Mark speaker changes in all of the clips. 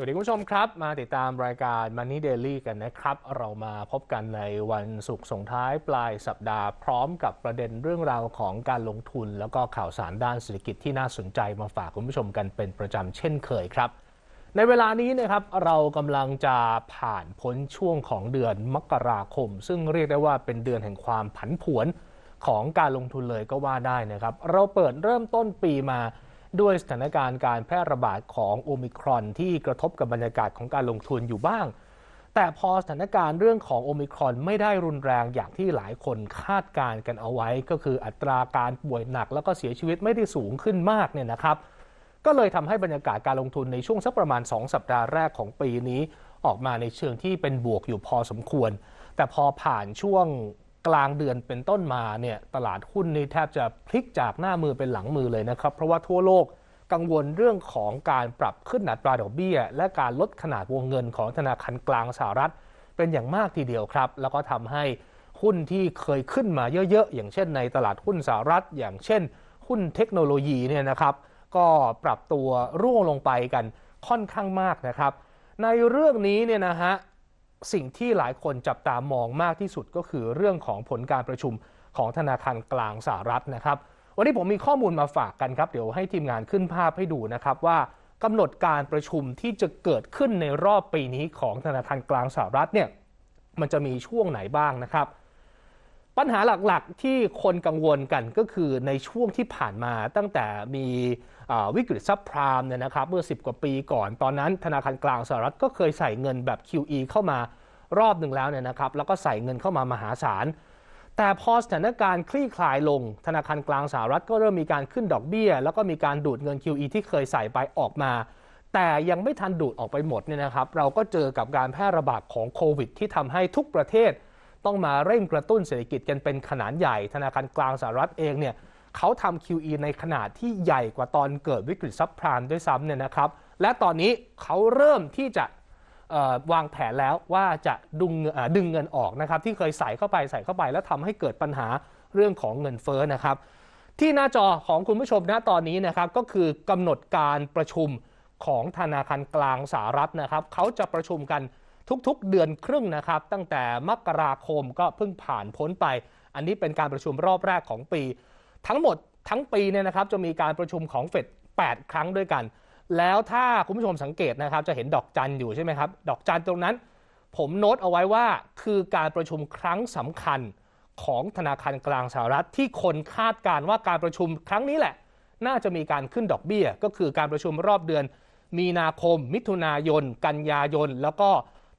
Speaker 1: สวัสดีคุณผู้ชมครับ มาติดตามรายการ Money Daily กันนะครับ เรามาพบกันในวันศุกร์ส่งท้ายปลายสัปดาห์พร้อมกับประเด็นเรื่องราวของการลงทุน แล้วก็ข่าวสารด้านเศรษฐกิจที่น่าสนใจมาฝากคุณผู้ชมกันเป็นประจำเช่นเคยครับ ในเวลานี้นะครับเรากำลังจะผ่านพ้นช่วงของเดือนมกราคม ซึ่งเรียกได้ว่าเป็นเดือนแห่งความผันผวนของการลงทุนเลยก็ว่าได้นะครับ เราเปิดเริ่มต้นปีมา ด้วยสถานการณ์การแพร่ระบาดของโอมิครอนที่กระทบกับบรรยากาศของการลงทุนอยู่บ้าง แต่พอสถานการณ์เรื่องของโอมิครอนไม่ได้รุนแรงอย่างที่หลายคนคาดการณ์กันเอาไว้ ก็คืออัตราการป่วยหนัก แล้วก็เสียชีวิตไม่ได้สูงขึ้นมากเนี่ยนะครับ ก็เลยทำให้บรรยากาศการลงทุนในช่วงสักประมาณ 2 สัปดาห์แรกของปีนี้ ออกมาในเชิงที่เป็นบวกอยู่พอสมควร แต่พอผ่านช่วง กลางเดือนเป็นต้นมาเนี่ยตลาดหุ้นนี่แทบจะพลิกจากหน้ามือเป็นหลังมือเลยนะครับ เพราะว่าทั่วโลกกังวลเรื่องของการปรับขึ้นอัตราดอกเบี้ย และการลดขนาดวงเงินของธนาคารกลางสหรัฐ เป็นอย่างมากทีเดียวครับ แล้วก็ทำให้หุ้นที่เคยขึ้นมาเยอะๆ อย่างเช่นในตลาดหุ้นสหรัฐ อย่างเช่น หุ้นเทคโนโลยีเนี่ยนะครับ ก็ปรับตัวร่วงลงไปกันค่อนข้างมากนะครับ ในเรื่องนี้เนี่ยนะฮะ สิ่งที่หลายคนจับตามองมากที่สุดก็คือเรื่องของผลการประชุมของธนาคารกลางสหรัฐนะครับ วันนี้ผมมีข้อมูลมาฝากกันครับเดี๋ยวให้ทีมงานขึ้นภาพให้ดูนะครับว่ากำหนดการประชุมที่จะเกิดขึ้นในรอบปีนี้ของธนาคารกลางสหรัฐเนี่ยมันจะมีช่วงไหนบ้างนะครับ ปัญหาหลักๆที่คนกังวลกันก็คือในช่วงที่ผ่านมาตั้งแต่มี วิกฤตซับพรามเนี่ยนะครับเมื่อ 10 กว่าปีก่อน ตอนนั้นธนาคารกลางสหรัฐก็เคยใส่เงินแบบ QE เข้ามารอบหนึ่งแล้วเนี่ยนะครับแล้วก็ใส่เงินเข้ามามหาศาล แต่พอสถานการณ์คลี่คลายลง ธนาคารกลางสหรัฐก็เริ่มมีการขึ้นดอกเบี้ย แล้วก็มีการดูดเงิน QE ที่เคยใส่ไปออกมา แต่ยังไม่ทันดูดออกไปหมดเนี่ยนะครับเราก็เจอกับการแพร่ระบาดของโควิด ที่ทำให้ทุกประเทศ ต้องมาเร่งกระตุ้นเศรษฐกิจกันเป็นขนาดใหญ่ ธนาคารกลางสหรัฐเองเนี่ย เขาทำ QE ในขนาดที่ใหญ่กว่าตอนเกิดวิกฤตซับพลานด้วยซ้ำเนี่ยนะครับ และตอนนี้เขาเริ่มที่จะวางแผนแล้วว่าจะดึงดึงเงินออกนะครับ ที่เคยใส่เข้าไปใส่เข้าไป แล้วทำให้เกิดปัญหาเรื่องของเงินเฟ้อนะครับ ที่หน้าจอของคุณผู้ชมณตอนนี้นะครับก็คือกำหนดการประชุมของธนาคารกลางสหรัฐนะครับเขาจะประชุมกันทุกๆ เดือนครึ่งนะครับ ตั้งแต่มกราคมก็เพิ่งผ่านพ้นไป อันนี้เป็นการประชุมรอบแรกของปี ทั้งหมดทั้งปีเนี่ยนะครับจะมีการประชุมของเฟด8 ครั้งด้วยกัน แล้วถ้าคุณผู้ชมสังเกตนะครับ จะเห็นดอกจันอยู่ใช่ไหมครับ ดอกจันตรงนั้น ผมโน้ตเอาไว้ว่าคือการประชุมครั้งสำคัญของธนาคารกลางสหรัฐที่คนคาดการว่าการประชุมครั้งนี้แหละ น่าจะมีการขึ้นดอกเบี้ย ก็คือการประชุมรอบเดือน มีนาคม มิถุนายน กันยายน แล้วก็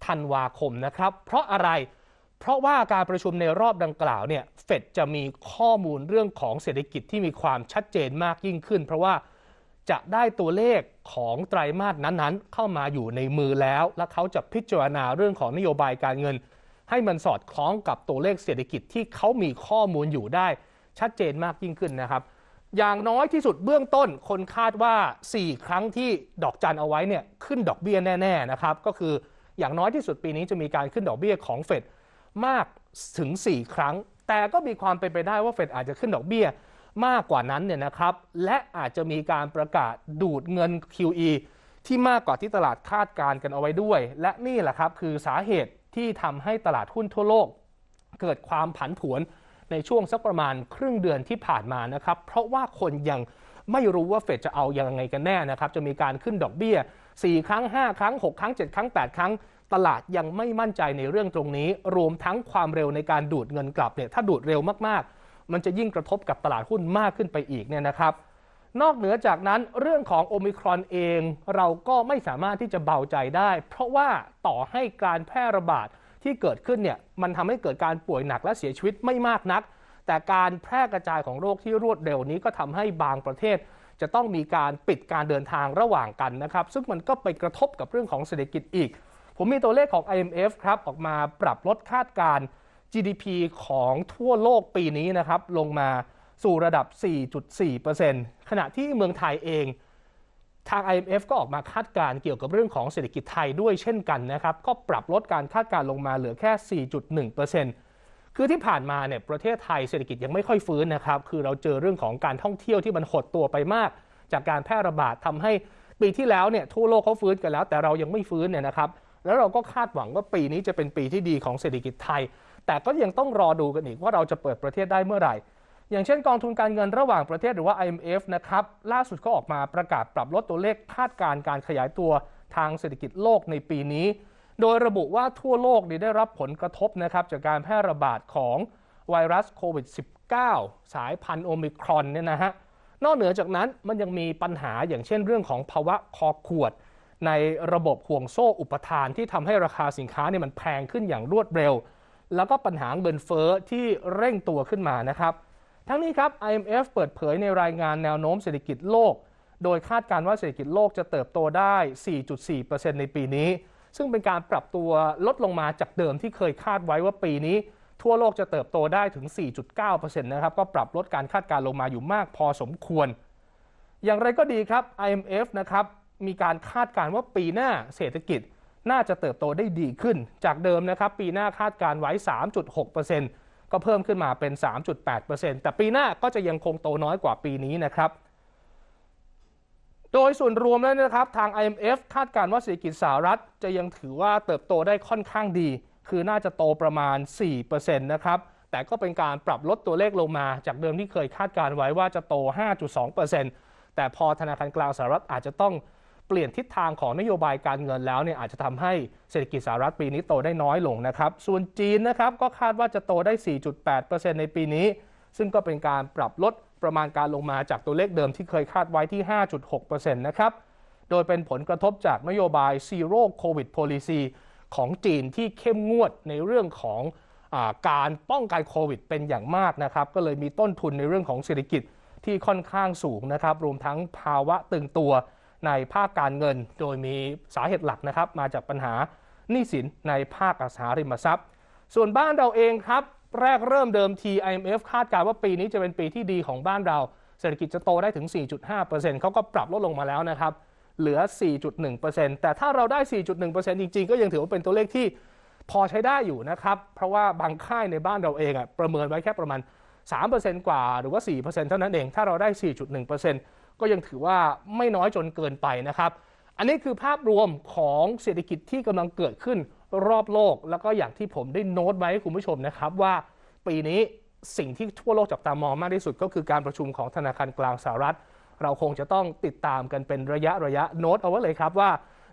Speaker 1: ธันวาคมนะครับ เพราะอะไรเพราะว่าการประชุมในรอบดังกล่าวเนี่ยเฟดจะมีข้อมูลเรื่องของเศรษฐกิจที่มีความชัดเจนมากยิ่งขึ้น เพราะว่าจะได้ตัวเลขของไตรมาสนั้นๆ เข้ามาอยู่ในมือแล้ว และเขาจะพิจารณาเรื่องของนโยบายการเงิน ให้มันสอดคล้องกับตัวเลขเศรษฐกิจที่เขามีข้อมูลอยู่ได้ ชัดเจนมากยิ่งขึ้นนะครับ อย่างน้อยที่สุดเบื้องต้น คนคาดว่า 4 ครั้งที่ดอกจันเอาไว้เนี่ยขึ้นดอกเบี้ยแน่ ๆนะครับ ก็คืออย่างน้อยที่สุดปีนี้จะมีการขึ้นดอกเบี้ยของเฟด มากถึง 4 ครั้ง แต่ก็มีความเป็นไปได้ว่าเฟดอาจจะขึ้นดอกเบี้ยมากกว่านั้นเนี่ยนะครับ และอาจจะมีการประกาศดูดเงิน QE ที่มากกว่าที่ตลาดคาดการกันเอาไว้ด้วย และนี่แหละครับคือสาเหตุที่ทำให้ตลาดหุ้นทั่วโลก เกิดความผันผวนในช่วงสักประมาณครึ่งเดือนที่ผ่านมานะครับ เพราะว่าคนยังไม่รู้ว่าเฟดจะเอายังไงกันแน่นะครับ จะมีการขึ้นดอกเบี้ย 4 ครั้ง 5 ครั้ง 6 ครั้ง 7 ครั้ง 8 ครั้ง ตลาดยังไม่มั่นใจในเรื่องตรงนี้ รวมทั้งความเร็วในการดูดเงินกลับเนี่ยถ้าดูดเร็วมากๆ มันจะยิ่งกระทบกับตลาดหุ้นมากขึ้นไปอีกเนี่ยนะครับ นอกเหนือจากนั้นเรื่องของโอมิครอนเองเราก็ไม่สามารถที่จะเบาใจได้ เพราะว่าต่อให้การแพร่ระบาดที่เกิดขึ้นเนี่ยมันทำให้เกิดการป่วยหนักและเสียชีวิตไม่มากนัก แต่การแพร่กระจายของโรคที่รวดเร็วนี้ก็ทำให้บางประเทศจะต้องมีการปิดการเดินทางระหว่างกันนะครับ ซึ่งมันก็ไปกระทบกับเรื่องของเศรษฐกิจอีก ผมมีตัวเลขของ IMF ครับออกมาปรับลดคาดการ GDP ของทั่วโลกปีนี้นะครับลงมาสู่ระดับ 4.4%ขณะที่เมืองไทยเองทาง IMF ก็ออกมาคาดการเกี่ยวกับเรื่องของเศรษฐกิจไทยด้วยเช่นกันนะครับ ก็ปรับลดการคาดการลงมาเหลือแค่ 4.1%คือที่ผ่านมาเนี่ยประเทศไทยเศรษฐกิจยังไม่ค่อยฟื้นนะครับ คือเราเจอเรื่องของการท่องเที่ยวที่มันหดตัวไปมาก จากการแพร่ระบาดทำให้ปีที่แล้วเนี่ยทั่วโลกเขาฟื้นกันแล้ว แต่เรายังไม่ฟื้นเนี่ยนะครับ แล้วเราก็คาดหวังว่าปีนี้จะเป็นปีที่ดีของเศรษฐกิจไทย แต่ก็ยังต้องรอดูกันอีกว่าเราจะเปิดประเทศได้เมื่อไหร่ อย่างเช่นกองทุนการเงินระหว่างประเทศหรือว่า IMF นะครับล่าสุดก็ออกมาประกาศปรับลดตัวเลขคาดการณ์การขยายตัวทางเศรษฐกิจโลกในปีนี้ โดยระบุว่าทั่วโลกได้รับผลกระทบนะครับจากการแพร่ระบาดของไวรัสโควิด -19 สายพันธุ์โอมิครอนเนี่ยนะฮะนอกเหนือจากนั้นมันยังมีปัญหาอย่างเช่นเรื่องของภาวะคอขวด ในระบบห่วงโซ่อุปทานที่ทำให้ราคาสินค้าเนี่ยมันแพงขึ้นอย่างรวดเร็ว แล้วก็ปัญหาเงินเฟ้อที่เร่งตัวขึ้นมานะครับ ทั้งนี้ครับ IMF เปิดเผยในรายงานแนวโน้มเศรษฐกิจโลก โดยคาดการว่าเศรษฐกิจโลกจะเติบโตได้ 4.4%ในปีนี้ ซึ่งเป็นการปรับตัวลดลงมาจากเดิมที่เคยคาดไว้ว่าปีนี้ ทั่วโลกจะเติบโตได้ถึง 4.9%นะครับก็ปรับลดการคาดการลงมาอยู่มากพอสมควร อย่างไรก็ดีครับ IMF นะครับ มีการคาดการณ์ว่าปีหน้าเศรษฐกิจน่าจะเติบโตได้ดีขึ้น จากเดิมนะครับ ปีหน้าคาดการ์ไว้ 3.6%ก็เพิ่มขึ้นมาเป็น 3.8%แต่ปีหน้าก็จะยังคงโตน้อยกว่าปีนี้นะครับ โดยส่วนรวมแล้วนะครับ ทาง IMF คาดการว่าเศรษฐกิจสหรัฐ จะยังถือว่าเติบโตได้ค่อนข้างดี คือน่าจะโตประมาณ 4%นะครับ แต่ก็เป็นการปรับลดตัวเลขลงมา จากเดิมที่เคยคาดการ์ไว้ว่าจะโต 5.2%แต่พอธนาคารกลางสหรัฐอาจจะต้อง เปลี่ยนทิศทางของนโยบายการเงินแล้วเนี่ยอาจจะทำให้เศรษฐกิจสหรัฐปีนี้โตได้น้อยลงนะครับ ส่วนจีนนะครับก็คาดว่าจะโตได้ 4.8%ในปีนี้ ซึ่งก็เป็นการปรับลดประมาณการลงมาจากตัวเลขเดิมที่เคยคาดไว้ที่ 5.6%นะครับ โดยเป็นผลกระทบจากนโยบาย Zero COVID Policy ของจีนที่เข้มงวดในเรื่องของอการป้องกันโควิด เป็นอย่างมากนะครับ ก็เลยมีต้นทุนในเรื่องของเศรษฐกิจที่ค่อนข้างสูงนะครับ รวมทั้งภาวะตึงตัว ในภาคการเงิน โดยมีสาเหตุหลักนะครับ มาจากปัญหาหนี้สินในภาคอสังหาริมทรัพย์ ส่วนบ้านเราเองครับ แรกเริ่มเดิมที IMF คาดการณ์ว่าปีนี้จะเป็นปีที่ดีของบ้านเรา เศรษฐกิจจะโตได้ถึง 4.5%เขาก็ปรับลดลงมาแล้วนะครับ เหลือ 4.1%แต่ถ้าเราได้ 4.1%จริงๆ ก็ยังถือว่าเป็นตัวเลขที่พอใช้ได้อยู่นะครับ เพราะว่าบางค่ายในบ้านเราเองอะประเมินไว้แค่ประมาณ 3%กว่าหรือว่า 4%เท่านั้นเอง ถ้าเราได้ 4.1% ก็ยังถือว่าไม่น้อยจนเกินไปนะครับ อันนี้คือภาพรวมของเศรษฐกิจที่กำลังเกิดขึ้นรอบโลก แล้วก็อย่างที่ผมได้โน้ตไว้ให้คุณผู้ชมนะครับว่าปีนี้สิ่งที่ทั่วโลกจับตามองมากที่สุด ก็คือการประชุมของธนาคารกลางสหรัฐ เราคงจะต้องติดตามกันเป็นระยะระยะโน้ตเอาไว้เลยครับว่า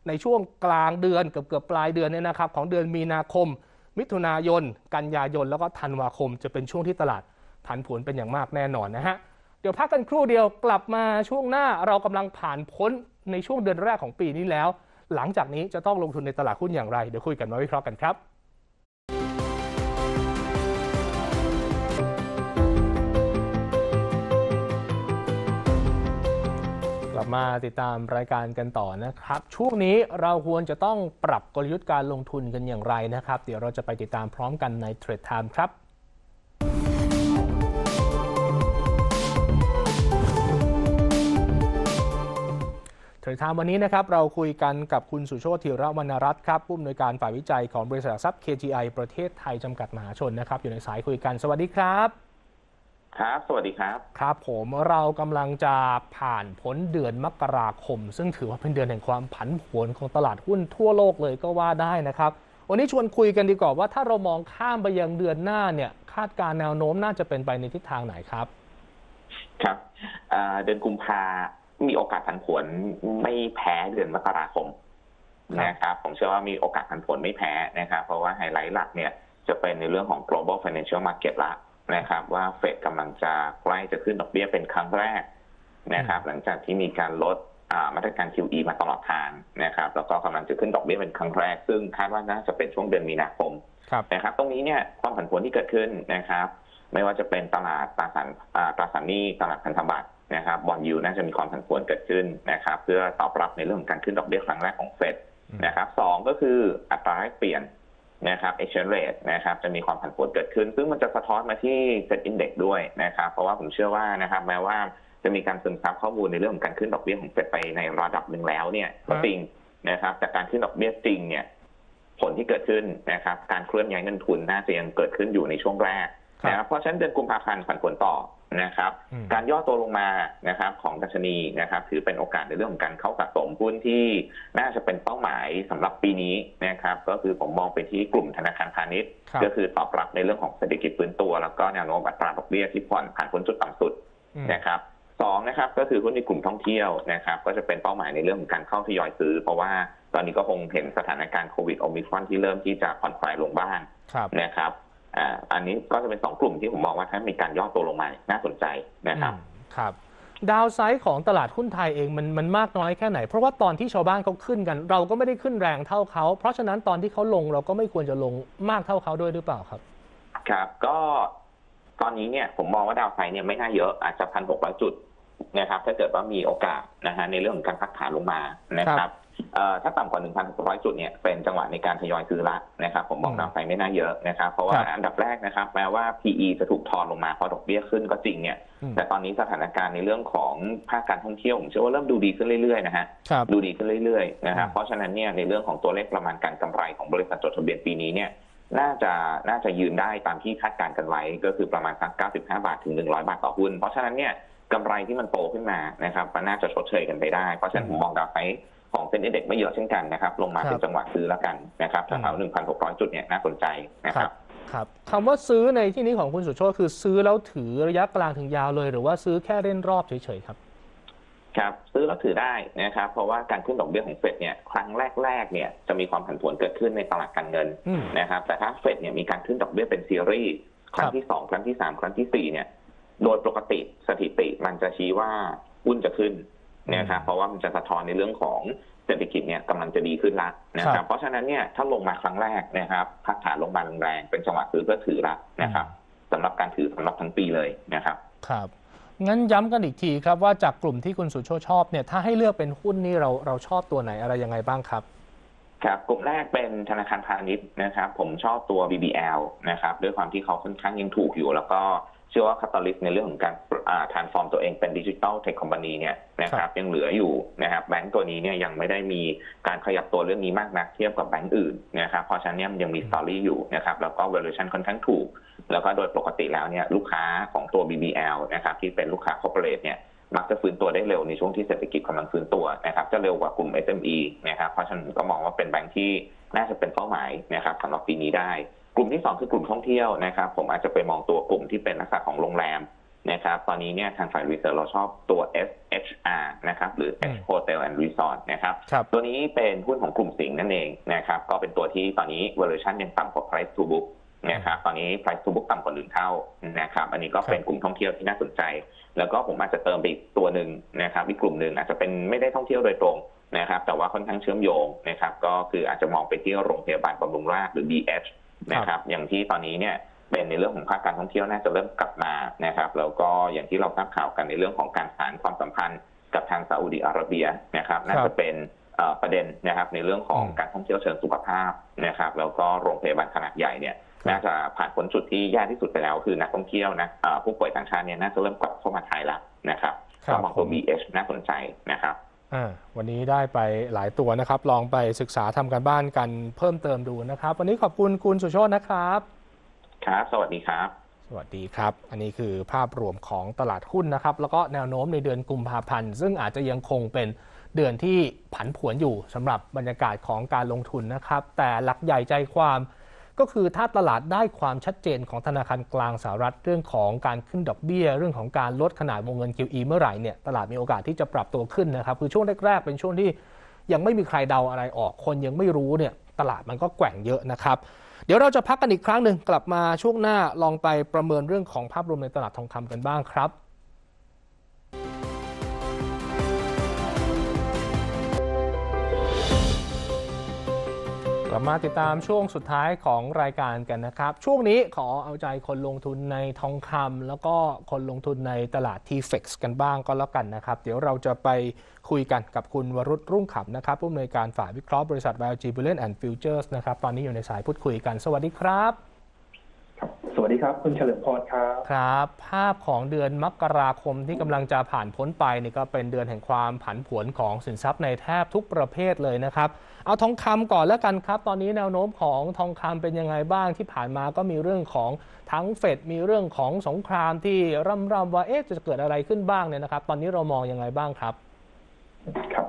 Speaker 1: ในช่วงกลางเดือนเกือบเกือบปลายเดือนเนี่ยนะครับของเดือนมีนาคม มิถุนายน กันยายน แล้วก็ธันวาคม จะเป็นช่วงที่ตลาดผันผวนเป็นอย่างมากแน่นอนนะฮะ ดี๋ยวพักกันครู่เดียวกลับมาช่วงหน้าเรากำลังผ่านพ้นในช่วงเดือนแรกของปีนี้แล้ว หลังจากนี้จะต้องลงทุนในตลาดหุ้นอย่างไร เดี๋ยวคุยกันมาวิเคราะห์กันครับกลับมาติดตามรายการกันต่อนะครับ ช่วงนี้เราควรจะต้องปรับกลยุทธ์การลงทุนกันอย่างไรนะครับ เดี๋ยวเราจะไปติดตามพร้อมกันใน Trade Time ครับ ดไทม์วันนี้นะครับเราคุยกันกับคุณสุโชติธีระวรรณรัตน์ครับผู้อำนวยการฝ่ายวิจัยของบริษัทหลักทรัพย์ KGI ประเทศไทยจำกัดมหาชนนะครับ อยู่ในสายคุยกันสวัสดีครับ
Speaker 2: ครับ สวัสดีครับ
Speaker 1: ครับผมเรากำลังจะผ่านพ้นเดือนมกราคม ซึ่งถือว่าเป็นเดือนแห่งความผันผวนของตลาดหุ้นทั่วโลกเลยก็ว่าได้นะครับ วันนี้ชวนคุยกันดีกว่าว่าถ้าเรามองข้ามไปยังเดือนหน้าเนี่ยคาดการณ์แนวโน้มน่าจะเป็นไปในทิศทางไหนครับ
Speaker 2: ครับอ่าเดือนกุมภา มีโอกาสผันผวนไม่แพ้เดือนมกราคม
Speaker 1: ครับ
Speaker 2: นะครับผมเชื่อว่ามีโอกาสผันผวนไม่แพ้นะครับ เพราะว่าไฮไลท์หลักเนี่ยจะเป็นในเรื่องของ global financial market ละนะครับ ว่าเฟดกำลังจะใกล้จะขึ้นดอกเบี้ยเป็นครั้งแรกนะครับ หลังจากที่มีการลดอ่ามาตรการ QE มาตลอดทางนะครับ แล้วก็กำลังจะขึ้นดอกเบี้ยเป็นครั้งแรก ซึ่งคาดว่าน่าจะเป็นช่วงเดือนมีนาคม
Speaker 1: ครับ
Speaker 2: นะครับ ตรงนี้เนี่ยความผันผวนที่เกิดขึ้นนะครับ ไม่ว่าจะเป็นตลาดตราสารอ่าตราสารหนี้ตลาดพันธบัตร นะครับบอลยูน่าจะมีความผันผวนเกิดขึ้นนะครับเพื่อตอบรับในเรื่องของการขึ้นดอกเบี้ยครั้งแรกของเฟด
Speaker 1: อืม
Speaker 2: นะครับสองก็คืออัตราแลกเปลี่ยนนะครับ exchange rate นะครับจะมีความผันผวนเกิดขึ้น ซึ่งมันจะสะท้อนมาที่ Fed Index ด้วยนะครับ เพราะว่าผมเชื่อว่านะครับแม้ว่าจะมีการซึมซับข้อมูลในเรื่องของการขึ้นดอกเบี้ยของเฟดไปในระดับหนึ่งแล้วเนี่ยก็จริงนะครับแต่การขึ้นดอกเบี้ยจริงเนี่ยผลที่เกิดขึ้นนะครับการเคลื่อนย้ายเงินทุนน่าจะยังเกิดขึ้นอยู่ในช่วงแรก
Speaker 1: ครับ
Speaker 2: นะครับเพราะฉะนั้นเดือนกุมภาพันธ์ผันผวนต่อ นะครับ
Speaker 1: อืม
Speaker 2: การย่อตัวลงมานะครับของดัชนีนะครับ ถือเป็นโอกาสในเรื่องของการเข้าสะสมหุ้นที่น่าจะเป็นเป้าหมายสำหรับปีนี้นะครับ ก็คือผมมองไปที่กลุ่มธนาคารพาณิชย์
Speaker 1: ครับ
Speaker 2: ก็คือตอบรับในเรื่องของเศรษฐกิจฟื้นตัว แล้วก็แนวโน้มอัตราดอกเบี้ยที่ผ่อนผ่านพ้นจุดต่ำสุด
Speaker 1: อืม
Speaker 2: นะครับสองนะครับก็คือหุ้นในกลุ่มท่องเที่ยวนะครับ ก็จะเป็นเป้าหมายในเรื่องของการเข้าทยอยซื้อ เพราะว่าตอนนี้ก็คงเห็นสถานการณ์โควิดโอมิครอนที่เริ่มที่จะผ่อนคลายลงบ้าง
Speaker 1: ครับ
Speaker 2: นะครับ อ่าอันนี้ก็จะเป็นสองกลุ่มที่ผมมองว่าถ้ามีการย่อตัวลงมาน่าสนใจนะครับ
Speaker 1: อืมครับ ดาวไซด์ของตลาดหุ้นไทยเองมันมันมากน้อยแค่ไหน เพราะว่าตอนที่ชาวบ้านเขาขึ้นกัน เราก็ไม่ได้ขึ้นแรงเท่าเขา เพราะฉะนั้นตอนที่เขาลงเราก็ไม่ควรจะลงมากเท่าเขาด้วยหรือเปล่าครับ
Speaker 2: ครับ ก็ตอนนี้เนี่ยผมมองว่าดาวไซด์เนี่ยไม่น่าเยอะอาจจะพันหกร้อยจุดนะครับถ้าเกิดว่ามีโอกาสนะฮะในเรื่องของการพักฐานลงมานะครับเอ่อ ถ้าต่ำกว่า 1,600 จุดเนี่ยเป็นจังหวะในการทยอยซื้อละนะครับผมมอง
Speaker 1: อืม
Speaker 2: ดาวไซด์ไม่น่าเยอะนะครับ เพราะว่า
Speaker 1: ครับ
Speaker 2: อันดับแรกนะครับแม้ว่า PE จะถูกทอนลงมาเพราะดอกเบี้ยขึ้นก็จริงเนี่ย
Speaker 1: อืม
Speaker 2: แต่ตอนนี้สถานการณ์ในเรื่องของภาคการท่องเที่ยวผมเชื่อว่าเริ่มดูดีขึ้นเรื่อยๆนะฮะ
Speaker 1: ครับ
Speaker 2: ดูดีขึ้นเรื่อยๆนะครับ
Speaker 1: อืม
Speaker 2: เพราะฉะนั้นเนี่ยในเรื่องของตัวเลขประมาณการกำไรของบริษัทจดทะเบียนปีนี้เนี่ยน่าจะน่าจะยืนได้ตามที่คาดการณ์กันไว้ก็คือประมาณสัก95 บาทถึง 100 บาทต่อหุ้น เพราะฉะนั้นเนี่ยกำไรที่มันโตขึ้นมานะครับมันน่าจะชดเชยกันไปได้ เพราะฉะนั้นผมมองดาวไซด์ ของเซ็นเด็กไม่เยอะเช่นกันนะครับ ลงมา
Speaker 1: ครับ
Speaker 2: เป็นจังหวะซื้อแล้วกันนะครับแถวๆ1,600จุดเนี่ยน่าสนใจนะครับ
Speaker 1: ครับคำว่าซื้อในที่นี้ของคุณสุโชตคือซื้อแล้วถือระยะกลางถึงยาวเลย หรือว่าซื้อแค่เล่นรอบเฉยๆครับ
Speaker 2: ครับซื้อแล้วถือได้นะครับเพราะว่าการขึ้นดอกเบี้ยของเฟดเนี่ยครั้งแรกๆเนี่ยจะมีความผันผวนเกิดขึ้นในตลาดการเงิน
Speaker 1: อืม
Speaker 2: นะครับแต่ถ้าเฟดเนี่ยมีการขึ้นดอกเบี้ยเป็นซีรีส์ครั้งที่สองครั้งที่สามครั้งที่สี่เนี่ยโดยปกติสถิติมันจะชี้ว่าหุ้นจะขึ้น นะครับเพราะว่ามันจะสะท้อนในเรื่องของเศรษฐกิจเนี่ยกำลังจะดีขึ้นละนะค
Speaker 1: ครั
Speaker 2: รับบเพราะฉะนั้นเนี่ยถ้าลงมาครั้งแรกนะครับพักฐานลงมาแรงๆเป็นจังหวะซื้อเพื่อถือละนะครับสำหรับการถือสำหรับทั้งปีเลยนะครับ
Speaker 1: ครับงั้นย้ำกันอีกทีครับว่าจากกลุ่มที่คุณสุโชตชอบเนี่ยถ้าให้เลือกเป็นหุ้นนี่เราเราชอบตัวไหนอะไรยังไงบ้างครับ
Speaker 2: ครับกลุ่มแรกเป็นธนาคารพาณิชย์นะครับผมชอบตัว BBL นะครับด้วยความที่เขาค่อนข้างยังถูกอยู่ แล้วก็เชื่อว่าคาตาลิสในเรื่องของการทานฟอร์มตัวเองเป็นดิจิ t a ลเทคคอมพานีเนี่ยนะครับยังเหลืออยู่นะครับแบงก์ตัวนี้เนี่ยยังไม่ได้มีการขยับตัวเรื่องนี้มากนักเทียบกับแบงก์อื่นนะครับเพราะฉะนั้นเนี่ยมันยังมีสตอรี่อยู่นะครับแล้วก็ valuation ค่อนข้างถูก แล้วก็โดยปกติแล้วเนี่ยลูกค้าของตัว BBL นะครับที่เป็นลูกค้า corporate เนี่ย มักจะฟื้นตัวได้เร็วในช่วงที่เศรษฐกิจกำลังฟื้นตัวนะครับจะเร็วกว่ากลุ่ม SME นะครับเพราะฉะนั้นก็มองว่าเป็นแบงค์ที่น่าจะเป็นเป้าหมายนะครับสำหรับปีนี้ได้ กลุ่มที่ 2 คือกลุ่มท่องเที่ยวนะครับ ผมอาจจะไปมองตัวกลุ่มที่เป็นลักษณะของโรงแรมนะครับตอนนี้เนี่ยทางฝ่ายรีเสิร์ชเราชอบตัว SHR นะครับหรือ
Speaker 1: อืม
Speaker 2: H Hotel and Resort นะครับ
Speaker 1: ครับ
Speaker 2: ตัวนี้เป็นหุ้นของกลุ่มสิงห์นั่นเองนะครับก็เป็นตัวที่ตอนนี้ valuation ยังต่ำกว่า price to book นะครับตอนนี้ price to book ต่ำกว่าหนึ่งเท่านะครับอันนี้ก็เป็นกลุ่มท่องเที่ยวที่น่าสนใจ แล้วก็ผมอาจจะเติมไปอีกตัวหนึ่งนะครับอีกกลุ่มหนึ่งอาจจะเป็นไม่ได้ท่องเที่ยวโดยตรงนะครับ แต่ว่าค่อนข้างเชื่อมโยงนะครับ ก็คืออาจจะมองไปที่โรงพยาบาลบำรุงราษฎร์หรือ BH นะครับ อย่างที่ตอนนี้เนี่ยเป็นในเรื่องของภาคการท่องเที่ยวน่าจะเริ่มกลับมานะครับ แล้วก็อย่างที่เราทราบข่าวกันในเรื่องของการสานความสัมพันธ์กับทางซาอุดิอาระเบียนะครับ น่าจะเป็นเอ่อประเด็นนะครับ ในเรื่องของ
Speaker 1: อืม
Speaker 2: การท่องเที่ยวเชิงสุขภาพนะครับ แล้วก็โรงพยาบาลขนาดใหญ่เนี่ย
Speaker 1: ครับ
Speaker 2: น่าจะผ่านพ้นจุดที่แย่ที่สุดไปแล้ว คือนักท่องเที่ยวนะเอ่อผู้ป่วยต่างชาติเนี่ยน่าจะเริ่มกลับเข้ามาไทยแล้วนะครับ
Speaker 1: ครับ
Speaker 2: ก็มองตัว
Speaker 1: ผม
Speaker 2: BH น่าสนใจนะครับ
Speaker 1: อ่าวันนี้ได้ไปหลายตัวนะครับ ลองไปศึกษาทำการบ้านกันเพิ่มเติมดูนะครับ วันนี้ขอบคุณคุณสุโชตนะครับ
Speaker 2: ครับ สวัสดีครับ
Speaker 1: สวัสดีครับ อันนี้คือภาพรวมของตลาดหุ้นนะครับ แล้วก็แนวโน้มในเดือนกุมภาพันธ์ ซึ่งอาจจะยังคงเป็นเดือนที่ผันผวนอยู่สำหรับบรรยากาศของการลงทุนนะครับ แต่หลักใหญ่ใจความ ก็คือถ้าตลาดได้ความชัดเจนของธนาคารกลางสหรัฐเรื่องของการขึ้นดอกเบี้ย เรื่องของการลดขนาดวงเงิน QE เมื่อไหร่เนี่ยตลาดมีโอกาสที่จะปรับตัวขึ้นนะครับคือช่วงแรกๆเป็นช่วงที่ยังไม่มีใครเดาอะไรออก คนยังไม่รู้เนี่ยตลาดมันก็แกว่งเยอะนะครับเดี๋ยวเราจะพักกันอีกครั้งหนึ่งกลับมาช่วงหน้าลองไปประเมินเรื่องของภาพรวมในตลาดทองคำกันบ้างครับ ลับมาติดตามช่วงสุดท้ายของรายการกันนะครับ ช่วงนี้ขอเอาใจคนลงทุนในทองคำแล้วก็คนลงทุนในตลาด t f e x กันบ้างก็แล้วกันนะครับ เดี๋ยวเราจะไปคุยกันกับคุณวรุษรุ่งขำนะครับผู้อำนวยการฝ่ายวิเคราะห์บริษัท VLG Bullion and Futures นะครับ ตอนนี้อยู่ในสายพูดคุยกัน สวัสดีครับ
Speaker 3: ครับส วัสวัสดีครับ คุณเฉลิมพรครับ
Speaker 1: ครับ ภาพของเดือนมกราคมที่กำลังจะผ่านพ้นไปนี่ก็เป็นเดือนแห่งความผันผวนของสินทรัพย์ในแทบทุกประเภทเลยนะครับ เอาทองคำก่อนแล้วกันครับ ตอนนี้แนวโน้มของทองคำเป็นยังไงบ้างที่ผ่านมาก็มีเรื่องของทั้งเฟดมีเรื่องของสงครามที่ร่ำรำว่าเอ๊ะจะเกิดอะไรขึ้นบ้างเนี่ยนะครับ ตอนนี้เรามองยังไงบ้างครับ
Speaker 3: ครับ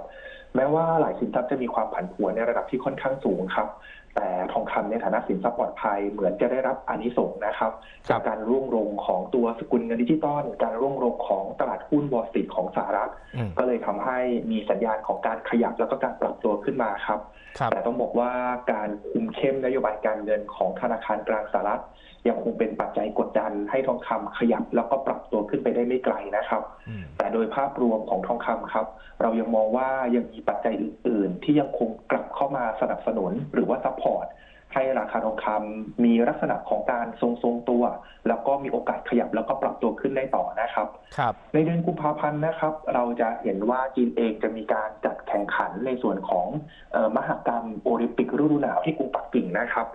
Speaker 3: แม้ว่าหลายสินทรัพย์จะมีความผันผวนในระดับที่ค่อนข้างสูงครับ แต่ทองคำในฐานะสินทรัพย์ปลอดภัยเหมือนจะได้รับอานิสงส์นะครับ
Speaker 1: ครั
Speaker 3: จากการร่วงลงของตัวสกุลเงินดิจิตอลการร่วงลงของตลาดหุ้นวอลล์สตรีทของสหรัฐ
Speaker 1: อืม
Speaker 3: ก็เลยทำให้มีสัญญาณของการขยับแล้วก็การปรับตัวขึ้นมาครับ
Speaker 1: ครับ
Speaker 3: แต่ต้องบอกว่าการคุมเข้มนโยบายการเงินของธนาคารกลางสหรัฐ ยังคงเป็นปัจจัยกดดันให้ทองคำขยับแล้วก็ปรับตัวขึ้นไปได้ไม่ไกลนะครับ
Speaker 1: อืม
Speaker 3: แต่โดยภาพรวมของทองคำครับ เรายังมองว่ายังมีปัจจัยอื่น ๆ ที่ยังคงกลับเข้ามาสนับสนุนหรือว่า support ให้ราคาทองคำมีลักษณะของการทรงๆตัว แล้วก็มีโอกาสขยับแล้วก็ปรับตัวขึ้นได้ต่อนะครับ
Speaker 1: ครับ
Speaker 3: ในเดือนกุมภาพันธ์นะครับ เราจะเห็นว่าจีนเองจะมีการจัดแข่งขันในส่วนของเออมหกรรมโอลิมปิกฤดูหนาวที่กรุงปักกิ่งนะครับ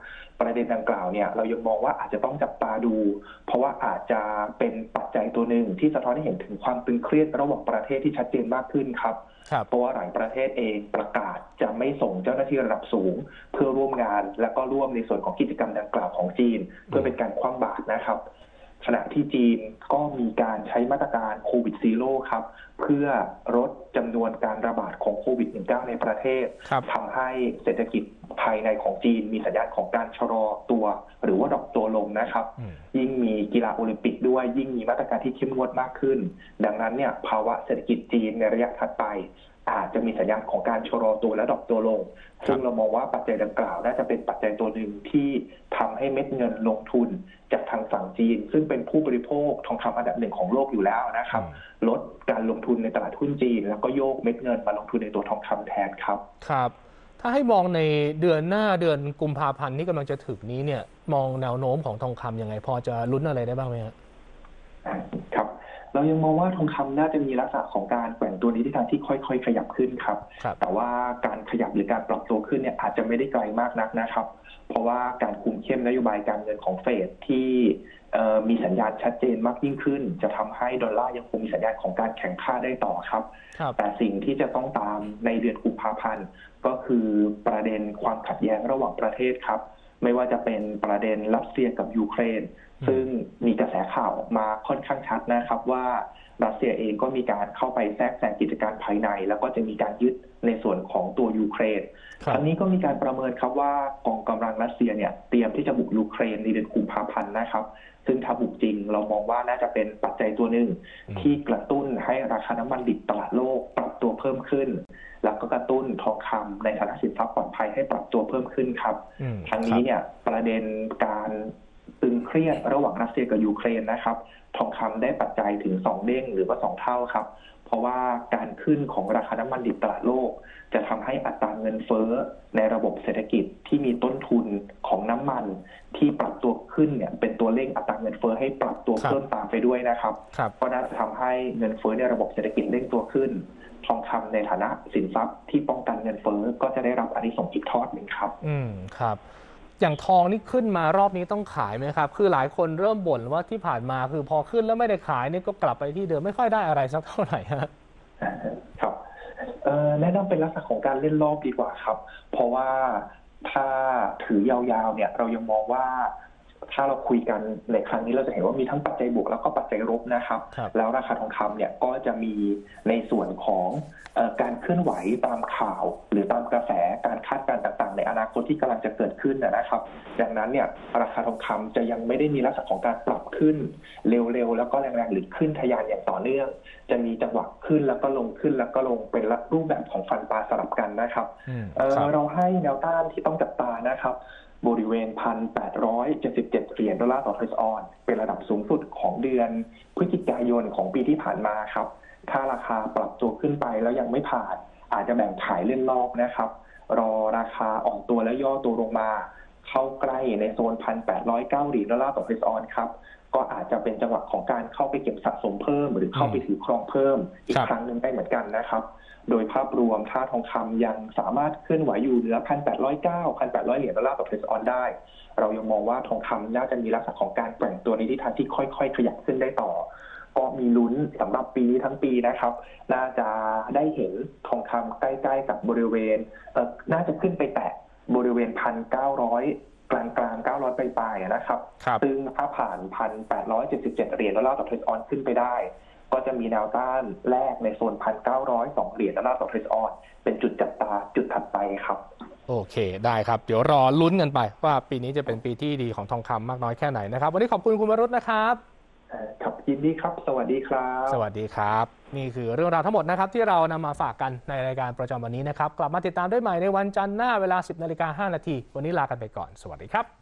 Speaker 3: ประเด็นดังกล่าวเนี่ยเรายังมองว่าอาจจะต้องจับตาดู เพราะว่าอาจจะเป็นปัจจัยตัวหนึ่งที่สะท้อนให้เห็นถึงความตึงเครียดระหว่างประเทศที่ชัดเจนมากขึ้นครับ
Speaker 1: ครับ
Speaker 3: เพราะว่าหลายประเทศเองประกาศจะไม่ส่งเจ้าหน้าที่ระดับสูง เพื่อร่วมงานและก็ร่วมในส่วนของกิจกรรมดังกล่าวของจีน เพื่อเป็นการคว่ำบาตรนะครับ ขณะที่จีนก็มีการใช้มาตรการโควิดซีโร่ครับ เพื่อลดจำนวนการระบาดของโควิด -19 ในประเทศ
Speaker 1: ครับ
Speaker 3: ทำให้เศรษฐกิจภายในของจีนมีสัญญาณของการชะลอตัว หรือว่า drop ตัวลงนะครับ
Speaker 1: อืม
Speaker 3: ยิ่งมีกีฬาโอลิมปิกด้วยยิ่งมีมาตรการที่เข้มงวดมากขึ้น ดังนั้นเนี่ยภาวะเศรษฐกิจจีนในระยะถัดไป อาจจะมีสัญญาณของการชะลอตัวและ drop ตัวลง ซึ่งเรามองว่าปัจจัยดังกล่าวน่าจะเป็นปัจจัยตัวหนึ่งที่ทำให้เม็ดเงินลงทุนจากทางฝั่งจีน ซึ่งเป็นผู้บริโภคทองคำอันดับหนึ่งของโลกอยู่แล้วนะครับ ลดการลงทุนในตลาดหุ้นจีน แล้วก็โยกเม็ดเงินมาลงทุนในตัวทองคำแทนครับ
Speaker 1: ครับ ถ้าให้มองในเดือนหน้าเดือนกุมภาพันธ์ที่กำลังจะถึงนี้เนี่ย มองแนวโน้มของทองคำยังไง พอจะลุ้นอะไรได้บ้างไหมฮะ
Speaker 3: ครับ เรายังมองว่าทองคำน่าจะมีลักษณะของการแกว่งตัวนี้ที่ทางที่ค่อย ๆ ขยับขึ้นครับ
Speaker 1: ครับ
Speaker 3: แต่ว่าการขยับหรือการปรับตัวขึ้นเนี่ยอาจจะไม่ได้ไกลมากนักนะครับ เพราะว่าการคุมเข้มนโยบายการเงินของเฟดที่เอ่อมีสัญญาณชัดเจนมากยิ่งขึ้น จะทำให้ดอลลาร์ยังคงมีสัญญาณของการแข่งค่าได้ต่อครับ
Speaker 1: ครับ
Speaker 3: แต่สิ่งที่จะต้องตามในเดือนกุมภาพันธ์ก็คือประเด็นความขัดแย้งระหว่างประเทศครับ ไม่ว่าจะเป็นประเด็นรัสเซียกับยูเครน
Speaker 1: อืม
Speaker 3: ซึ่งมีกระแสข่าวออกมาค่อนข้างชัดนะครับว่ารัสเซียเองก็มีการเข้าไปแทรกแซงกิจการภายใน แล้วก็จะมีการยึดในส่วนของตัวยูเครน
Speaker 1: ครับทั้
Speaker 3: งนี้ก็มีการประเมินครับว่ากองกำลังรัสเซียเนี่ยเตรียมที่จะบุกยูเครนในเดือนกุมภาพันธ์นะครับ ซึ่งถ้าบุกจริงเรามองว่าน่าจะเป็นปัจจัยตัวหนึ่ง
Speaker 1: อืม
Speaker 3: ที่กระตุ้นให้ราคาน้ำมันดิบตลาดโลกปรับตัวเพิ่มขึ้น แล้วก็กระตุ้นทองคำในฐานะสินทรัพย์ปลอดภัยให้ปรับตัวเพิ่มขึ้นครับ
Speaker 1: อืม
Speaker 3: ทั้งนี้เนี่ยประเด็นการ ตึงเครียดระหว่างรัสเซียกับยูเครนนะครับ ทองคำได้ปัจจัยถึง2เด้งหรือว่า2เท่าครับ เพราะว่าการขึ้นของราคาน้ำมันดิบตลาดโลก จะทำให้อัตราเงินเฟ้อในระบบเศรษฐกิจที่มีต้นทุนของน้ำมัน ที่ปรับตัวขึ้นเนี่ยเป็นตัวเร่งอัตราเงินเฟ้อให้ปรับตัว
Speaker 1: ครับ
Speaker 3: เพิ่มตามไปด้วยนะครับ
Speaker 1: ครับ
Speaker 3: ก็น่าจะทำให้เงินเฟ้อในระบบเศรษฐกิจเร่งตัวขึ้นทองคำในฐานะสินทรัพย์ที่ป้องกันเงินเฟ้อก็จะได้รับอานิสงส์อีกทอดหนึ่งครับ
Speaker 1: อืมครับ อย่างทองนี่ขึ้นมารอบนี้ต้องขายไหมครับ คือหลายคนเริ่มบ่นว่าที่ผ่านมาคือพอขึ้นแล้วไม่ได้ขายนี่ก็กลับไปที่เดิมไม่ค่อยได้อะไรสักเท่าไหร่ฮะ
Speaker 3: ครับแนะนำเป็นลักษณะของการเล่นรอบดีกว่าครับ เพราะว่าถ้าถือยาวๆเนี่ยเรายังมองว่า ถ้าเราคุยกันในครั้งนี้เราจะเห็นว่ามีทั้งปัจจัยบวกแล้วก็ปัจจัยลบนะครับ
Speaker 1: ครับ
Speaker 3: แล้วราคาทองคำเนี่ยก็จะมีในส่วนของเออการเคลื่อนไหวตามข่าว หรือตามกระแสการคาดการณ์ต่าง ๆ ในอนาคตที่กำลังจะเกิดขึ้นนะนะครับ ดังนั้นเนี่ยราคาทองคำจะยังไม่ได้มีลักษณะของการปรับขึ้น เร็วๆแล้วก็แรงๆหรือขึ้นทะยานอย่างต่อเนื่อง จะมีจังหวะขึ้นแล้วก็ลงขึ้นแล้วก็ลงเป็นรูปแบบของฟันปลาสลับกันนะครับ
Speaker 1: อืม
Speaker 3: เอ่อ
Speaker 1: ครับ
Speaker 3: เราให้แนวต้านที่ต้องจับตานะครับ บริเวณ 1,877 เหรียญดอลลาร์ต่อทรัสออน เป็นระดับสูงสุดของเดือนพฤศจิกายนของปีที่ผ่านมาครับ ถ้าราคาปรับตัวขึ้นไปแล้วยังไม่ผ่าน อาจจะแบ่งขายเล่นรอบนะครับ รอราคาอ่อนตัวและย่อตัวลงมา เข้าใกล้ในโซน 1,809 เหรียญดอลลาร์ต่อเพซออนครับ ก็อาจจะเป็นจังหวะของการเข้าไปเก็บสะสมเพิ่ม หรือเข้าไปถือครองเพิ่ม อี
Speaker 1: ครั
Speaker 3: ก
Speaker 1: บ
Speaker 3: ครั้งหนึ่งได้เหมือนกันนะครับ โดยภาพรวมค่าทองคำยังสามารถเคลื่อนไหวอยู่เหนือ 1,809 1,800 เหรียญดอลลาร์ต่อทรอยออนซ์ได้ เรายังมองว่าทองคำน่าจะมีลักษณะของการแกว่งตัวในทิศทางที่ค่อย ๆ ขยับขึ้นได้ต่อ ก็มีลุ้นสำหรับปีนี้ทั้งปีนะครับ น่าจะได้เห็นทองคำใกล้ๆกับบริเวณเออน่าจะขึ้นไปแตะบริเวณพันเก้าร้อยกลางกลางเก้าร้อยปลายๆอะนะครับ
Speaker 1: ครับ
Speaker 3: ซึ่งถ้าผ่านพันแปดร้อยเจ็ดสิบเจ็ดเหรียญดอลลาร์ต่อทรอยออนซ์ขึ้นไปได้ ก็จะมีแนวต้านแรกในโซนพันเก้าร้อยสองเหรียญดอลลาร์ต่อทรอยออนซ์ เป็นจุดจับตาจุดถัดไปครับ
Speaker 1: โอเค ได้ครับ เดี๋ยวรอลุ้นกันไป ว่าปีนี้จะเป็นปีที่ดีของทองคำมากน้อยแค่ไหนนะครับ วันนี้ขอบคุณคุณวรุษนะครับ
Speaker 3: เอ่อครับยินดีครับ สวัสดีครับ
Speaker 1: สวัสดีครับ นี่คือเรื่องราวทั้งหมดนะครับที่เรานำมาฝากกันในรายการประจำวันนี้นะครับ กลับมาติดตามได้ใหม่ในวันจันทร์หน้าเวลา 10นาฬิกา5นาทีวันนี้ลากันไปก่อน สวัสดีครับ